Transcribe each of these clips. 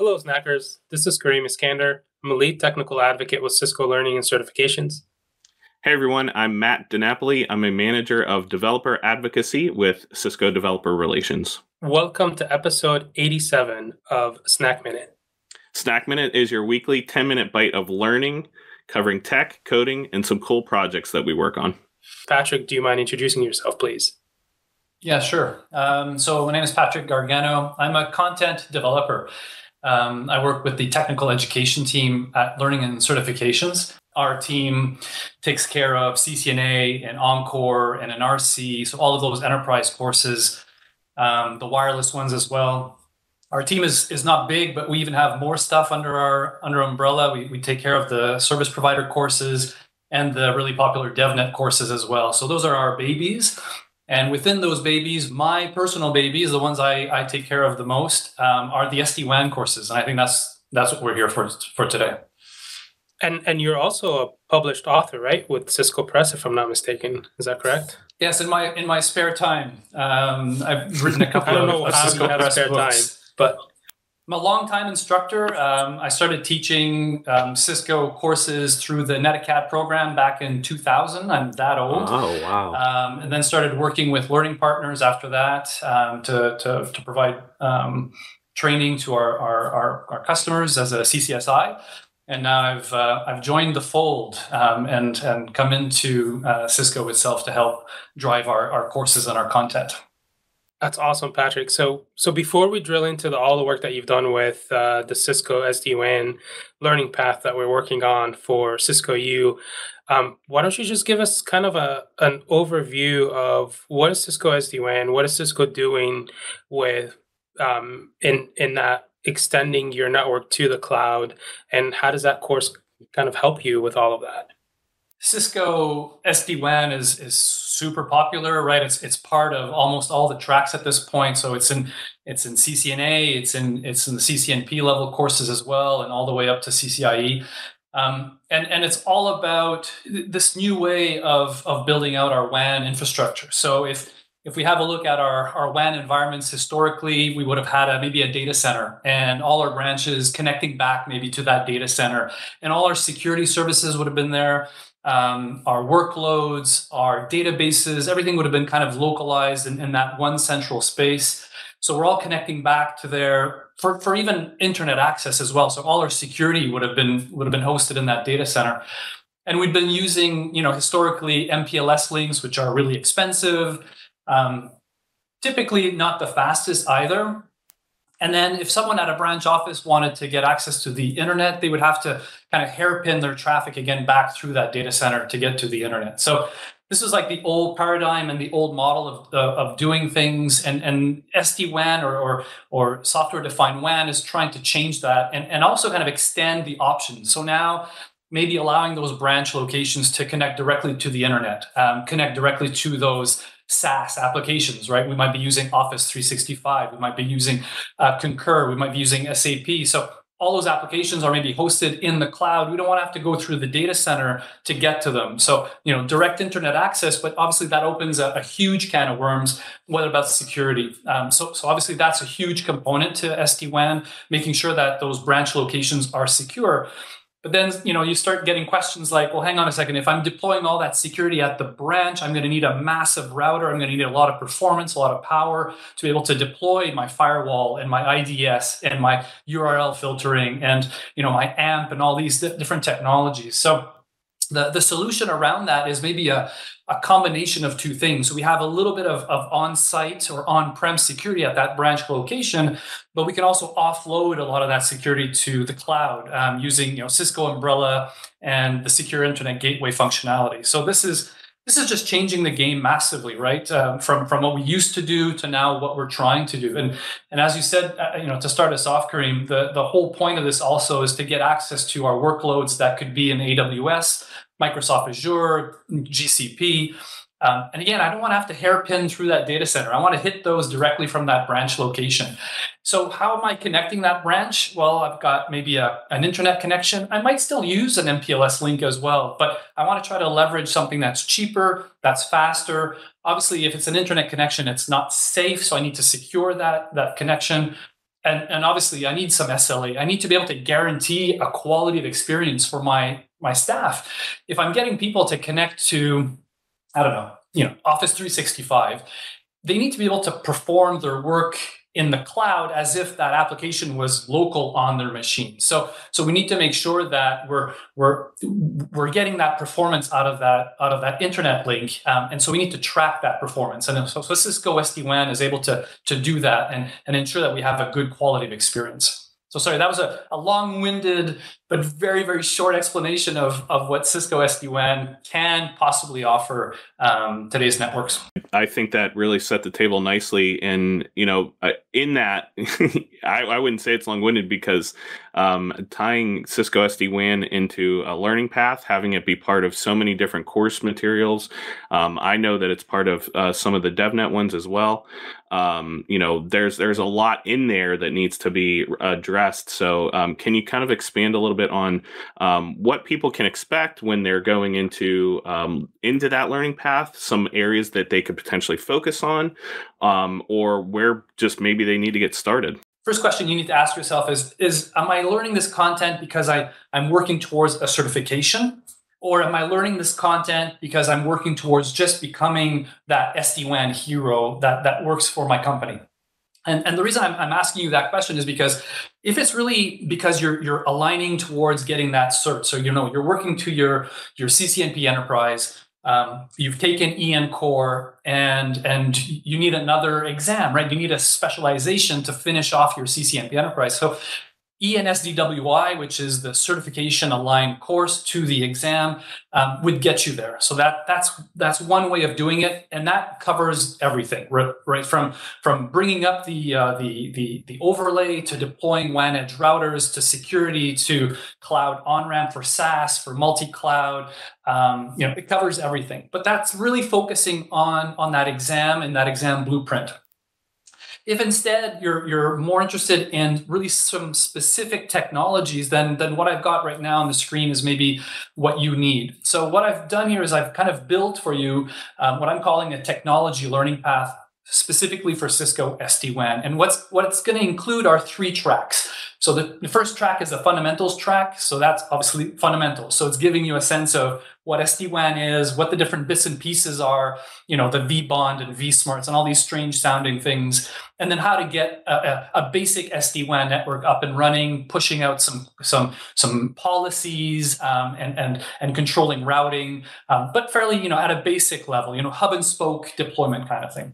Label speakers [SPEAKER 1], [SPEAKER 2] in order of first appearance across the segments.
[SPEAKER 1] Hello, Snackers. This is Kareem Iskander. I'm a lead technical advocate with Cisco Learning and Certifications.
[SPEAKER 2] Hey everyone, I'm Matt DeNapoli. I'm a manager of developer advocacy with Cisco Developer Relations.
[SPEAKER 1] Welcome to episode 87 of Snack Minute.
[SPEAKER 2] Snack Minute is your weekly 10 minute bite of learning, covering tech, coding, and some cool projects that we work on.
[SPEAKER 1] Patrick, do you mind introducing yourself, please?
[SPEAKER 3] Yeah, sure. Um, so my name is Patrick Gargano. I'm a content developer. Um, I work with the technical education team at Learning and Certifications. Our team takes care of CCNA and ENCOR and ENARSI, so all of those enterprise courses, um, the wireless ones as well. Our team is is not big, but we even have more stuff under our under umbrella. We, we take care of the service provider courses and the really popular DevNet courses as well. So those are our babies. And within those babies, my personal babies, the ones I, I take care of the most, um, are the SD WAN courses, and I think that's that's what we're here for for today.
[SPEAKER 1] And and you're also a published author, right, with Cisco Press, if I'm not mistaken. Is that correct?
[SPEAKER 3] Yes, in my in my spare time, um, I've written a couple
[SPEAKER 1] I don't
[SPEAKER 3] of,
[SPEAKER 1] know
[SPEAKER 3] of
[SPEAKER 1] how
[SPEAKER 3] Cisco
[SPEAKER 1] you have
[SPEAKER 3] Press
[SPEAKER 1] spare
[SPEAKER 3] books.
[SPEAKER 1] time, but
[SPEAKER 3] I'm a longtime instructor. Um, I started teaching um, Cisco courses through the NetAcad program back in 2000. I'm that old.
[SPEAKER 2] Oh, wow.
[SPEAKER 3] Um, and then started working with learning partners after that um, to, to, to provide um, training to our, our, our, our customers as a CCSI. And now I've uh, I've joined the fold um, and and come into uh, Cisco itself to help drive our, our courses and our content.
[SPEAKER 1] That's awesome, Patrick. So, so before we drill into the, all the work that you've done with uh, the Cisco SD-WAN learning path that we're working on for Cisco U, um, why don't you just give us kind of a an overview of what is Cisco SD-WAN, what is Cisco doing with um, in in that extending your network to the cloud, and how does that course kind of help you with all of that?
[SPEAKER 3] Cisco SD-WAN is is super popular, right? It's it's part of almost all the tracks at this point. So it's in it's in CCNA, it's in it's in the CCNP level courses as well, and all the way up to CCIE. Um, and and it's all about this new way of of building out our WAN infrastructure. So if if we have a look at our, our WAN environments historically, we would have had a, maybe a data center and all our branches connecting back maybe to that data center, and all our security services would have been there um, our workloads, our databases, everything would have been kind of localized in, in, that one central space. So we're all connecting back to there for, for even internet access as well. So all our security would have been would have been hosted in that data center. And we've been using, you know, historically MPLS links, which are really expensive, um, typically not the fastest either. And then if someone at a branch office wanted to get access to the internet, they would have to kind of hairpin their traffic again back through that data center to get to the internet. So this is like the old paradigm and the old model of, uh, of doing things. And, and SD-WAN or, or, or software-defined WAN is trying to change that and, and also kind of extend the options. So now maybe allowing those branch locations to connect directly to the internet, um, connect directly to those SaaS applications, right? We might be using Office 365. We might be using uh, Concur. We might be using SAP. So all those applications are maybe hosted in the cloud. We don't want to have to go through the data center to get to them. So, you know, direct internet access, but obviously that opens a, a huge can of worms. What about security? Um, so, so obviously that's a huge component to SD-WAN, making sure that those branch locations are secure. But then, you know, you start getting questions like, well, hang on a second. If I'm deploying all that security at the branch, I'm going to need a massive router. I'm going to need a lot of performance, a lot of power to be able to deploy my firewall and my IDS and my URL filtering and, you know, my AMP and all these different technologies. So the, the solution around that is maybe a, a combination of two things. So we have a little bit of, of on-site or on-prem security at that branch location, but we can also offload a lot of that security to the cloud um, using you know Cisco Umbrella and the secure internet gateway functionality. So this is this is just changing the game massively, right? Um, from from what we used to do to now what we're trying to do. And and as you said, uh, you know, to start us off, Kareem, the the whole point of this also is to get access to our workloads that could be in AWS, Microsoft Azure, GCP. Um, and again, I don't want to have to hairpin through that data center. I want to hit those directly from that branch location. So how am I connecting that branch? Well, I've got maybe a, an internet connection. I might still use an MPLS link as well, but I want to try to leverage something that's cheaper, that's faster. Obviously, if it's an internet connection, it's not safe, so I need to secure that, that connection. and, and obviously I need some SLA. I need to be able to guarantee a quality of experience for my my staff. If I'm getting people to connect to, I don't know, you know, Office 365, they need to be able to perform their work in the cloud as if that application was local on their machine. So so we need to make sure that we're we're we're getting that performance out of that out of that internet link, um, and so we need to track that performance. And so, so Cisco SD WAN is able to to do that and and ensure that we have a good quality of experience. So sorry, that was a, a long-winded but very, very short explanation of, of what Cisco SD-WAN can possibly offer um, today's networks.
[SPEAKER 2] I think that really set the table nicely. And, you know, in that, I, I, wouldn't say it's long-winded because um, tying Cisco SD-WAN into a learning path, having it be part of so many different course materials. Um, I know that it's part of uh, some of the DevNet ones as well. Um, you know, there's there's a lot in there that needs to be addressed. So, um, can you kind of expand a little bit on um, what people can expect when they're going into um, into that learning path? Some areas that they could potentially focus on, or where just maybe they need to get started.
[SPEAKER 3] First question you need to ask yourself is: Is am I learning this content because I I'm working towards a certification? Or am I learning this content because I'm working towards just becoming that SD-WAN hero that, that works for my company? And, and the reason I'm, I'm asking you that question is because if it's really because you're you're aligning towards getting that cert, so you know you're working to your your CCNP enterprise, um, you've taken ENCOR, and and you need another exam, right? You need a specialization to finish off your CCNP enterprise. So ENSDWI, which is the certification aligned course to the exam, um, would get you there. So that that's that's one way of doing it, and that covers everything, right? right? From from bringing up the uh, the the the overlay to deploying WAN edge routers to security to cloud on ramp for SaaS for multi cloud. Um, you know, it covers everything. But that's really focusing on on that exam and that exam blueprint. If instead you're you're more interested in really some specific technologies, then then what I've got right now on the screen is maybe what you need. So what I've done here is I've kind of built for you um, what I'm calling a technology learning path specifically for Cisco SD-WAN. And what's what it's going to include are three tracks. So the, the first track is the fundamentals track. So that's obviously fundamental. So it's giving you a sense of what SD-WAN is, what the different bits and pieces are, you know, the vBond and vSmarts and all these strange sounding things, and then how to get a, a, a basic SD-WAN network up and running, pushing out some some some policies um, and and and controlling routing, um, but fairly, you know, at a basic level, you know, hub and spoke deployment kind of thing.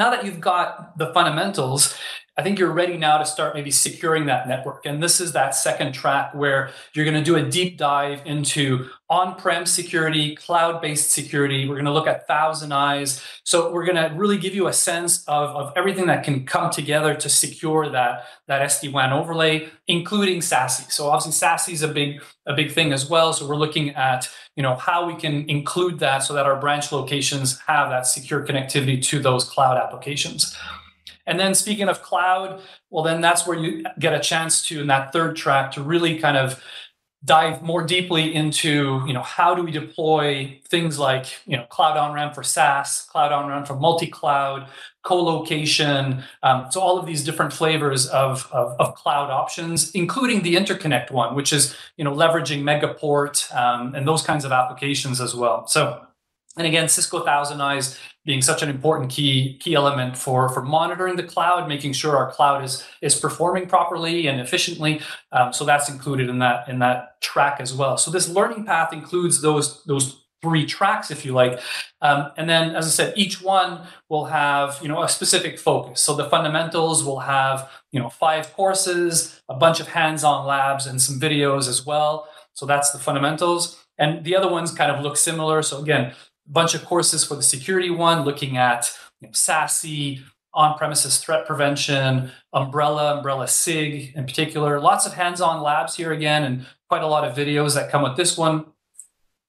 [SPEAKER 3] Now that you've got the fundamentals, I think you're ready now to start maybe securing that network. And this is that second track where you're going to do a deep dive into on prem security, cloud based security. We're going to look at ThousandEyes. So we're going to really give you a sense of, of everything that can come together to secure that, that SD WAN overlay, including SASE. So obviously, SASE is a big, a big thing as well. So we're looking at you know how we can include that so that our branch locations have that secure connectivity to those cloud applications. And then speaking of cloud, well, then that's where you get a chance to, in that third track, to really kind of dive more deeply into, you know, how do we deploy things like, you know, cloud on-ramp for SaaS, cloud on-ramp for multi-cloud, co-location. Um, so all of these different flavors of, of, of, cloud options, including the interconnect one, which is, you know, leveraging Megaport um, and those kinds of applications as well. So, and again, Cisco ThousandEyes being such an important key key element for for monitoring the cloud, making sure our cloud is is performing properly and efficiently. Um, so that's included in that in that track as well. So this learning path includes those those three tracks, if you like, um, and then as I said, each one will have you know a specific focus. So the fundamentals will have you know five courses, a bunch of hands-on labs, and some videos as well. So that's the fundamentals. And the other ones kind of look similar. So again, bunch of courses for the security one, looking at you know, SASE, on-premises threat prevention, Umbrella, Umbrella SIG in particular. Lots of hands-on labs here again, and quite a lot of videos that come with this one.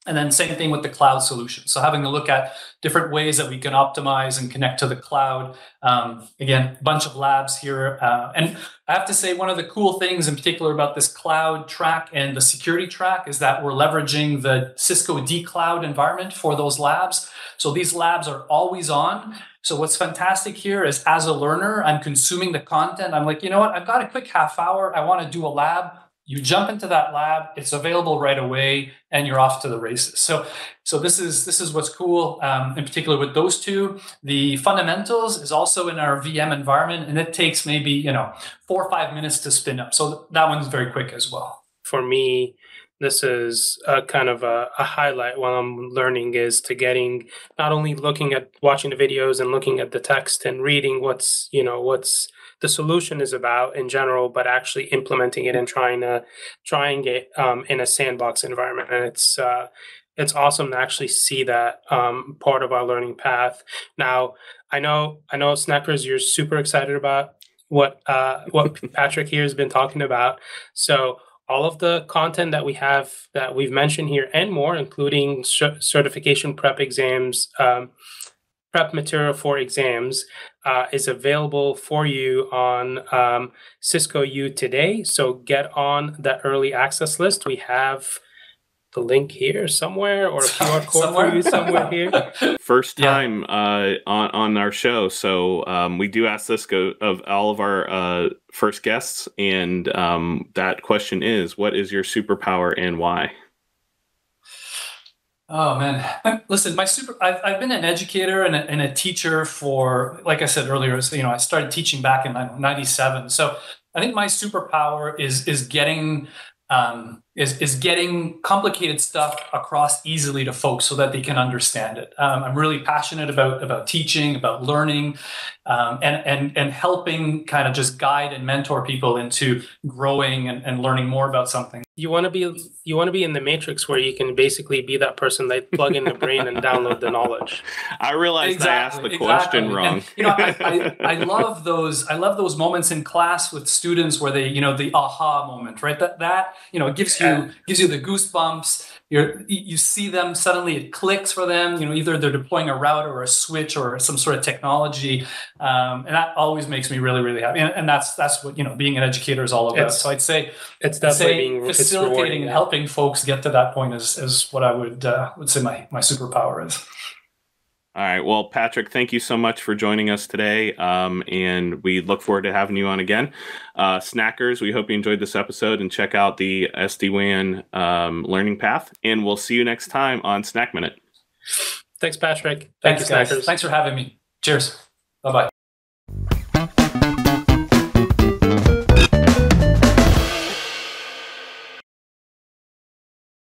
[SPEAKER 3] And then same thing with the cloud solution. So having a look at different ways that we can optimize and connect to the cloud. Um, again, bunch of labs here. Uh, and I have to say, one of the cool things in particular about this cloud track and the security track is that we're leveraging the Cisco dCloud environment for those labs. So these labs are always on. So what's fantastic here is as a learner, I'm consuming the content. I'm like, you know what? I've got a quick half hour. I want to do a lab you jump into that lab it's available right away and you're off to the races. So so this is this is what's cool um, in particular with those two. The fundamentals is also in our vm environment and it takes maybe you know four or five minutes to spin up. So that one's very quick as well.
[SPEAKER 1] For me this is a kind of a, a highlight while i'm learning is to getting not only looking at watching the videos and looking at the text and reading what's you know what's the solution is about in general, but actually implementing it and trying to trying it um, in a sandbox environment. And it's uh, it's awesome to actually see that um, part of our learning path. Now, I know I know Snackers, you're super excited about what uh, what Patrick here has been talking about. So all of the content that we have that we've mentioned here and more, including certification prep exams, um, prep material for exams uh, is available for you on um, Cisco U today. So get on the early access list. We have the link here somewhere or a QR code for you somewhere here.
[SPEAKER 2] First time yeah. uh, on on our show, so um, we do ask this go of all of our uh, first guests, and um, that question is, "What is your superpower and why?"
[SPEAKER 3] Oh man, listen, my super. I've, I've been an educator and a, and a teacher for, like I said earlier, so, you know, I started teaching back in '97. So I think my superpower is is getting um, is is getting complicated stuff across easily to folks so that they can understand it. Um, I'm really passionate about about teaching, about learning, um, and and and helping kind of just guide and mentor people into growing and, and learning more about something
[SPEAKER 1] you want to be you want to be in the matrix where you can basically be that person that plug in the brain and download the knowledge
[SPEAKER 2] i realized exactly, i asked the exactly. question wrong and,
[SPEAKER 3] you know I, I, I, love those i love those moments in class with students where they you know the aha moment right that that you know gives yeah. gives you the goosebumps. You're, you see them suddenly it clicks for them. You know either they're deploying a router or a switch or some sort of technology. Um, and that always makes me really really happy. And, and, that's that's what you know being an educator is all about. It's, so i'd say
[SPEAKER 1] it's definitely say being
[SPEAKER 3] facilitating and helping folks get to that point is, is what i would uh, would say my my superpower is
[SPEAKER 2] all right. Well, Patrick, thank you so much for joining us today. Um, and we look forward to having you on again. Uh, snackers, we hope you enjoyed this episode and check out the SD WAN um, learning path. And we'll see you next time on Snack Minute.
[SPEAKER 1] Thanks, Patrick.
[SPEAKER 3] Thank Thanks, you, guys. Snackers. Thanks for having me. Cheers. Bye bye.